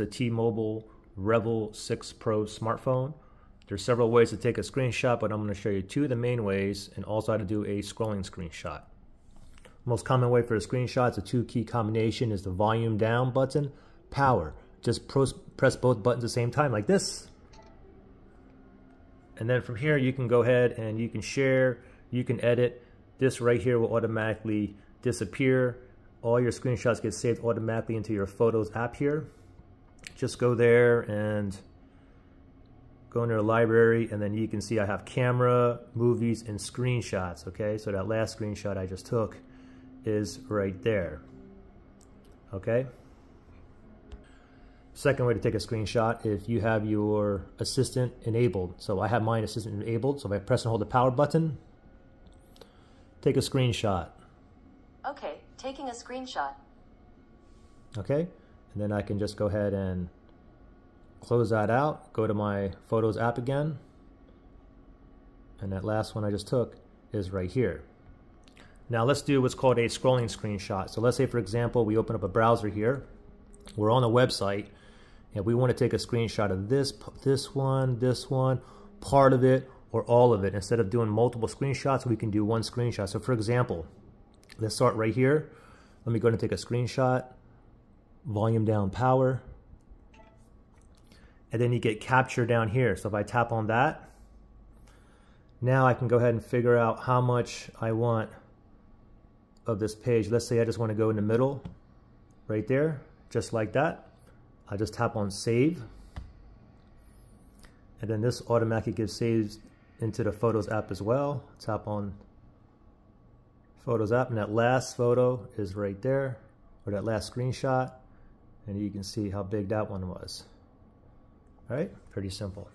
It's a T-Mobile REVVL 6 Pro smartphone. There's several ways to take a screenshot, but I'm going to show you two of the main ways and also how to do a scrolling screenshot. Most common way for a screenshot, is a two key combination, is the volume down button, power. Just press both buttons at the same time like this. And then from here, you can go ahead and you can share, you can edit. This right here will automatically disappear. All your screenshots get saved automatically into your Photos app here. Just go there and go into the library and then you can see I have camera, movies, and screenshots, okay? So that last screenshot I just took is right there, okay? Second way to take a screenshot, if you have your assistant enabled. So I have mine assistant enabled, so if I press and hold the power button, take a screenshot. Okay, taking a screenshot. Okay, and then I can just go ahead and close that out, go to my Photos app again, and that last one I just took is right here. Now let's do what's called a scrolling screenshot. So let's say, for example, we open up a browser here. We're on a website, and we want to take a screenshot of this, this one, this one, part of it, or all of it. Instead of doing multiple screenshots, we can do one screenshot. So for example, let's start right here. Let me go and take a screenshot, volume down power, and then you get capture down here. So if I tap on that, now I can go ahead and figure out how much I want of this page. Let's say I just want to go in the middle, right there, just like that. I just tap on save. And then this automatically gets saved into the Photos app as well. Tap on Photos app and that last photo is right there, or that last screenshot. And you can see how big that one was. Right, pretty simple.